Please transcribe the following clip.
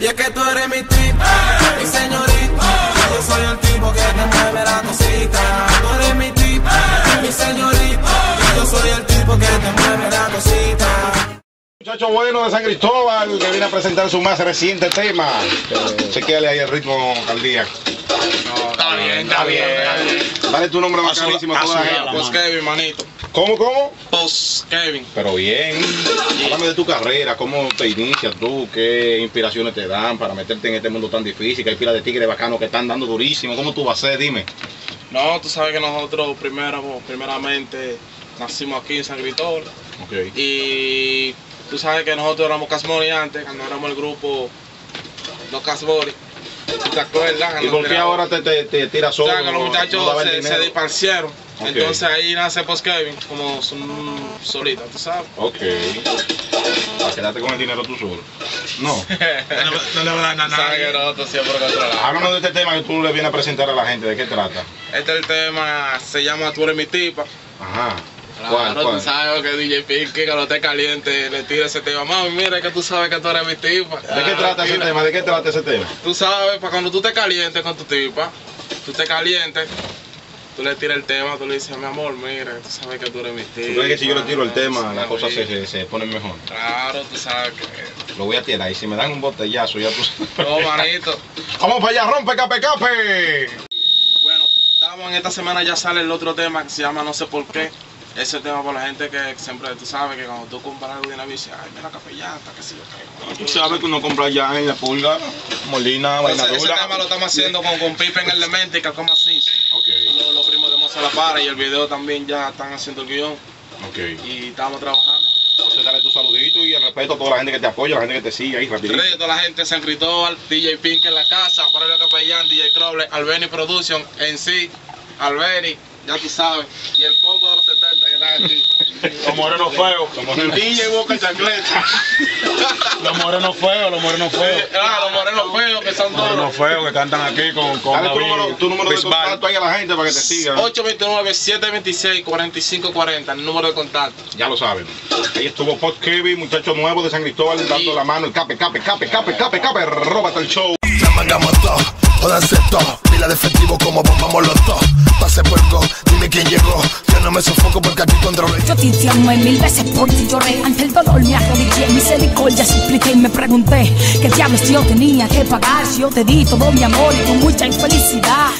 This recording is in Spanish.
Y es que tú eres mi tipo, mi señorita. Yo soy el tipo que te mueve la cosita. Tú eres mi tipo, mi señorita. Yo soy el tipo que te mueve la cosita. Muchacho bueno de San Cristóbal que viene a presentar su más reciente tema. Chequeale ahí el ritmo al día. Está bien, está bien. Dale tu nombre bacanísimo a toda la Post gente. Pues Kevin, manito. ¿Cómo, cómo? Post Kevin. Pero bien. Háblame de tu carrera, cómo te inicias tú, qué inspiraciones te dan para meterte en este mundo tan difícil, que hay pila de tigres bacanos que están dando durísimo. ¿Cómo tú vas a ser? Dime. No, tú sabes que nosotros primero, primeramente nacimos aquí en San Cristóbal Ok. y tú sabes que nosotros éramos Casmori antes, cuando éramos el grupo Los Casmori. ¿Tú te acuerdas? ¿Y por qué ahora te, te, te tiras O solo? sea, que los muchachos no se, se disparsieron. Entonces ahí nace Post Kevin como son solitas, tú sabes. Ok. Para quedarte con el dinero tú solo. No. no le van a Sabes que nosotros siempre controlamos. Háblanos de este tema que tú le vienes a presentar a la gente. ¿De qué trata? Este es el tema, se llama Tú eres mi tipa. Ajá. ¿Cuál, Claro, cuál? tú sabes que DJ Pinky, que no esté caliente, le tira ese tema. Mami, mira que tú sabes que tú eres mi tipa. ¿De qué trata ese tema? ¿De qué trata ese tema? Tú sabes, para cuando tú te calientes con tu tipa, tú te calientes, tú le tiras el tema, tú le dices, mi amor, mira, tú sabes que tú eres mi tipa. ¿Tú crees que si yo le tiro el tema, las cosas se, se, se ponen mejor? Claro, tú sabes que... Lo voy a tirar y si me dan un botellazo ya tú... No, manito. ¡Vamos para allá! ¡Rompe, cape, cape! Bueno, estamos en esta semana, ya sale el otro tema que se llama No sé por qué. Ese tema por la gente que siempre, tú sabes que cuando tú compras algo de una bici, ay, mira capellata, que si yo qué. Tú sabes que uno compra ya en la pulga, molina, vaina ese tema lo estamos haciendo con, con Pipe en el Demente y Calcoma Sins. Ok, Los, los primos de Moza La Para y el video también ya están haciendo el guion ok. y estamos trabajando. Entonces dale tu saludito y el respeto a toda la gente que te apoya, la gente que te sigue ahí rapidito. Toda la gente de San Cristóbal, DJ Pink en la casa, Aurelio Capellán, DJ Crowley, Albeni Production, en sí, Albeni, ya tú sabes, y el combo de los 70 que está aquí. Los morenos feos. DJ Boca Chancleta. Los morenos feos, los morenos feos. Ah, los morenos feos que son Los morenos todos. feos que cantan aquí con, con Dale tu número, tu número de contacto ahí a la gente para que te siga. 829-726-4540, el número de contacto. Ya lo saben. Ahí estuvo Post Kevin, muchacho nuevo de San Cristóbal, dando la mano. El cape, cape, cape, cape, cape, cape. Róbate el show. La mangamos todo, jódanse todo. Pila de efectivo como bombamos los dos. Dime quién llegó. Yo no me sofoco porque aquí controlo. Yo te amé mil veces por ti lloré Ante el dolor me arrodillé, misericordia supliqué y me pregunté ¿Qué diablos yo tenía que pagar? Si yo te di todo mi amor y con mucha infelicidad